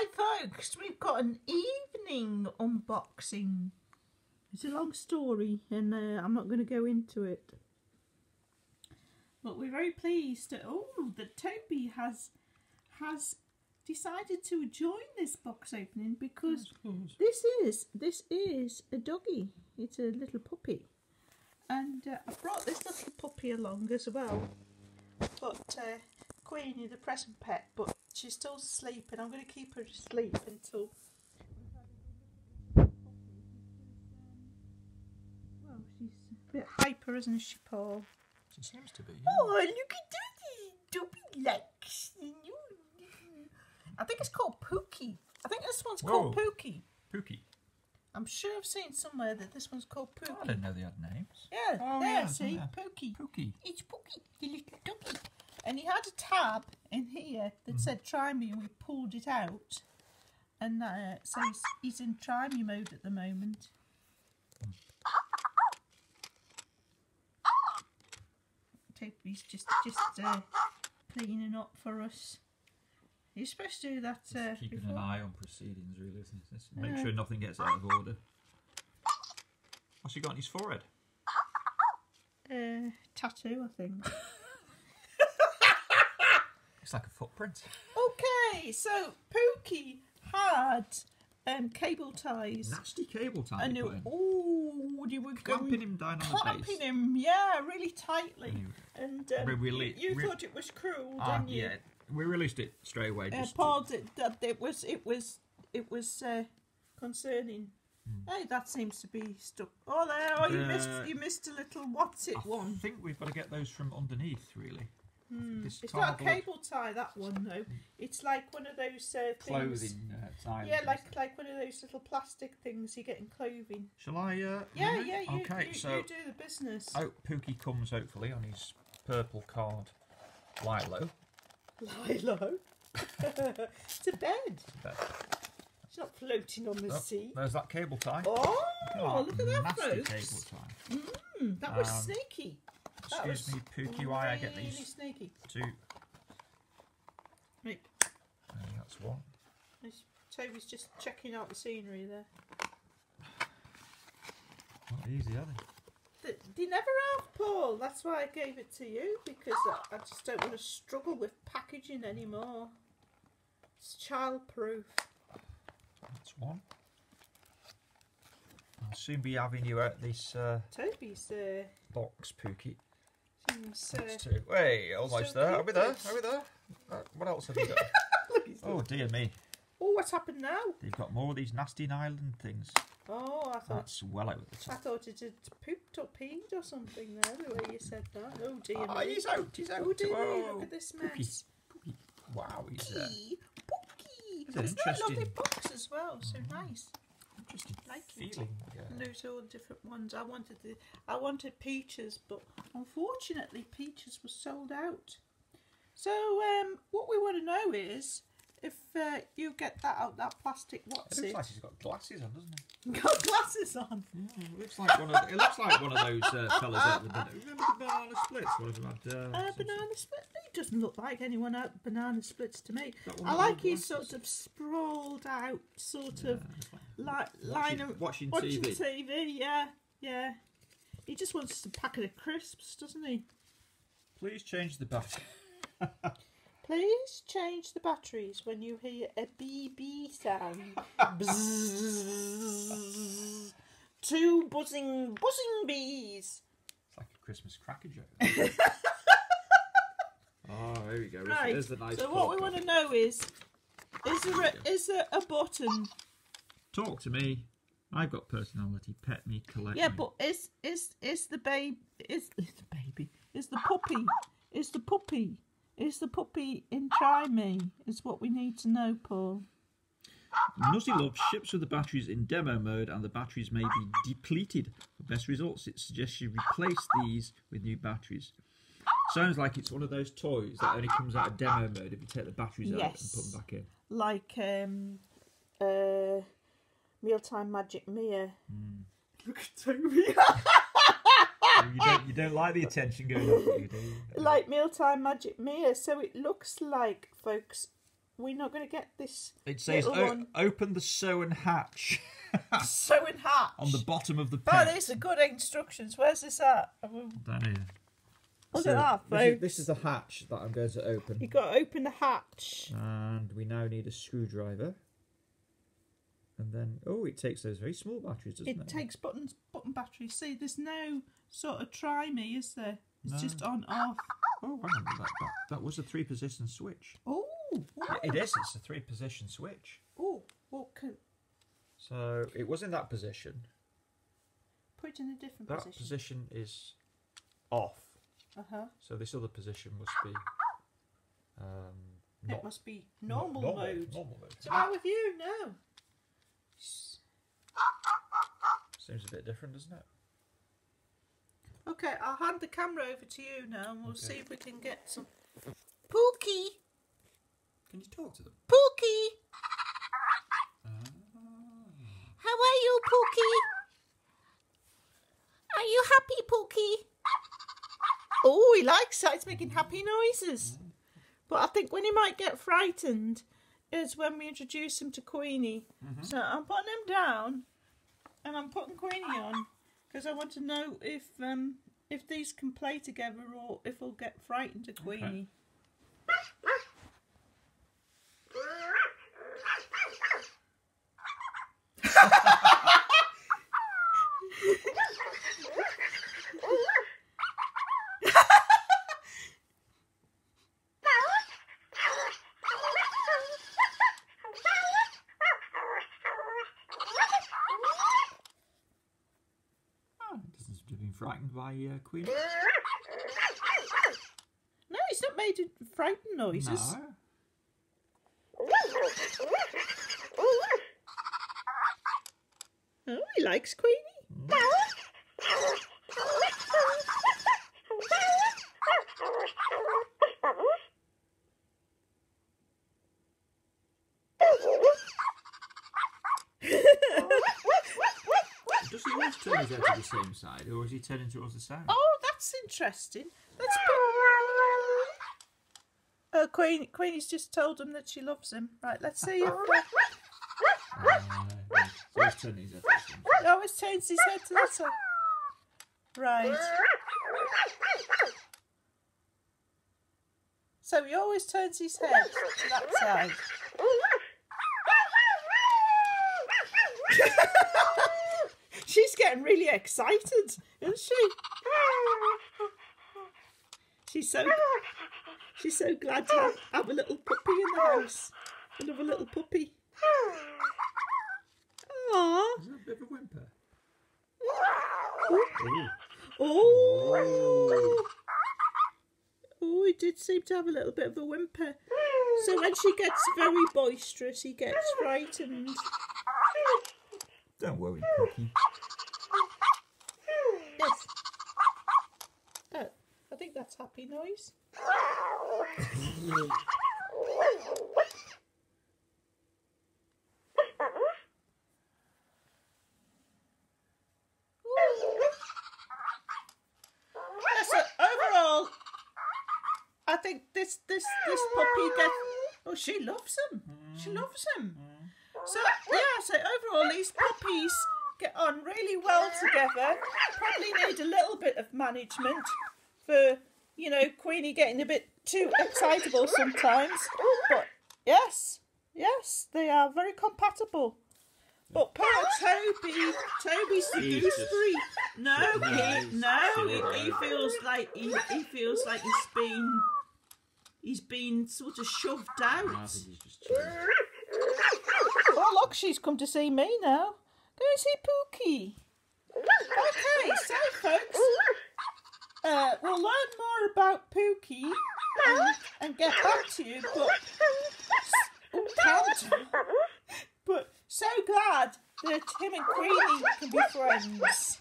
Hi folks, we've got an evening unboxing. It's a long story and uh, I'm not going to go into it. But we're very pleased that, oh, that Toby has has decided to join this box opening because this is this is a doggy. It's a little puppy. And uh, I brought this little puppy along as well. But uh, Kweenie, the present pet, but she's still sleeping. I'm going to keep her asleep until. Well, she's a bit hyper, isn't she, Paul? She seems to be. Oh, look at that! Dobby likes. I think it's called Pookie. I think this one's called Pookie. Pookie. I'm sure I've seen somewhere that this one's called Pookie. I Pookie. didn't know they had names. Yeah, Oh, there, yeah, see, yeah. Pookie. Pookie. It's Pookie, the little doggy. And he had a tab in here that Mm-hmm. said try me, and we pulled it out. And uh, so he's, he's in try me mode at the moment. He's just just uh, cleaning up for us. You're supposed to do that uh, Keeping before. an eye on proceedings, really. Isn't it? Just Make sure nothing gets out of order. What's he got on his forehead? Uh, tattoo, I think. Like a footprint. Okay, so Pookie had um, cable ties. Nasty cable ties. and you, oh, you were Clamping going, him down on the clamping base. him, yeah, really tightly. And um, We really- you, you thought it was cruel, Ah, didn't you? yeah. We released it straight away. Uh, Just to- Paul, did, that it was it was it was uh, concerning. Hey, that seems to be stuck. Oh, there! Oh, you missed Uh, you missed a little. What's it I one? I think we've got to get those from underneath, really. This It's not a cable tie. That one though. It's like one of those uh, things. clothing uh, tie. Yeah, like like one of those little plastic things you get in clothing. Shall I? Uh, Yeah, yeah. You, okay, you, so you do the business. out Pookie comes hopefully on his purple card, Lilo. Lilo. it's a bed. But, It's not floating on the oh, sea. there's that cable tie. Oh, Oh, look at that, nasty folks. cable tie. Mm, that was Um, sneaky. Excuse me, Pookie, why I get these sneaky. two. Right. Uh, that's one. this- Toby's just checking out the scenery there. Not easy, are they? They, they never have, Paul. That's why I gave it to you because I, I just don't want to struggle with packaging anymore. It's childproof. That's one. I'll soon be having you out this uh, Toby's uh, box, Pookie. Uh, two. Hey, almost so there. Are we there? Are we there? Uh, what else have you got? oh dear me, oh, what's happened now? they've got more of these nasty island things. Oh, I thought That's well over the top. I thought it had pooped or peed or something there, the way you said that. Oh dear Ah, me. he's out. He's out. Oh dear me, look at this mess. Pookie. Wow, he's uh, Pookie, Pookie. It's an not lovely interesting- box as well, so nice. Like feeling. uh, And there's all different ones. I wanted the, I wanted peaches, but unfortunately peaches were sold out. So um, what we want to know is if uh, you get that out that plastic. It looks it? like he's got glasses on, doesn't he? Got glasses on. It looks like one of. It looks like one of those uh, fellas out the banana. Remember the banana splits? One of them had. Uh, Uh, banana split. Doesn't look like anyone out banana splits to me. I like his sort of sprawled out, sort Yeah, of like li- line watching, of watching watching TV. TV. Yeah, yeah. He just wants a packet of crisps, doesn't he? Please change the battery. Please change the batteries when you hear a BB sound. Bzzz. Two buzzing, buzzing bees. It's like a Christmas cracker joke. oh, there we go. Right. There's the nice so what we want to know is, is there a, is there a button? Talk to me. I've got personality. Pet me, collect Yeah, me. but is is is the baby is, is the baby is the puppy is the puppy is the puppy in try me? Is what we need to know, Paul. Nuzzy Love ships with the batteries in demo mode and the batteries may be depleted. For best results, it suggests you replace these with new batteries. Sounds like it's one of those toys that only comes out of demo mode if you take the batteries out and put them back in. like um uh mealtime magic Mia. Look at Toby. you, don't, you don't like the attention going on you, do you? like mealtime magic Mia. So it looks like, folks, we're not going to get this It says little "O- one open the sew and hatch sewing hatch. on the bottom of the Oh, pen. these are good instructions. Where's this at? Oh, Down here. Look So at that, this, is, folks. this is the hatch that I'm going to open. You got to open the hatch. And we now need a screwdriver. And then, oh, it takes those very small batteries, doesn't it? It takes buttons, button batteries. See, there's no sort of try me, is there? It's No. just on off. Oh, hang on, that, that, that was a three position switch. Oh, It is, it's a three position switch. oh, what can So it was in that position. put it in a different That position? position is off. Uh huh. So this other position must be um, It must be not normal, normal mode. Normal mode. The matter with you? No. Seems a bit different, doesn't it? Okay, I'll hand the camera over to you now, and we'll Okay. see if we can get some. Pookie, Can you talk to them? Pookie, Ah. how are you, Pookie? Are you happy, Pookie? Oh, he likes that. He's making happy noises. But I think when he might get frightened is when we introduce him to Kweenie. So I'm putting him down, and I'm putting Kweenie on because I want to know if um if these can play together or if he'll get frightened of Kweenie. Oh, he doesn't seem to have been frightened by uh, Queen. No, he's not made frightened noises. No. Oh, he likes Kweenie. Does turn his head to the same side, or is he turning towards the sound? Oh, that's interesting. Put. Uh, Queen, Kweenie's just told him that she loves him. Right, let's see if. Uh, Uh, so he's turning his head to the same side. he always turns his head to that side. Right. So he always turns his head to that side. Getting really excited, isn't she? She's so she's so glad to have, have a little puppy in the house. Another little puppy. Aww. Is that a bit of a whimper? Oh. Oh, he did seem to have a little bit of a whimper. So when she gets very boisterous, he gets frightened. Don't worry, Cookie. Yes. Oh, I think that's happy noise. Yeah, so overall, I think this this this puppy gets. Oh, she loves him. She loves him. So yeah, so overall, these puppies get on really well together. Probably need a little bit of management for you know Kweenie getting a bit too excitable sometimes. But yes, yes, they are very compatible. But poor Toby, Toby's the He's gooseberry. No, No, he, no, he, he feels like he, he feels like he's been he's been sort of shoved out. I think he's just chilling. Oh, look, she's come to see me now. Go and see Pookie. Okay, so folks, uh, we'll learn more about Pookie and, and get back to you. But. But so glad that him and Kweenie can be friends.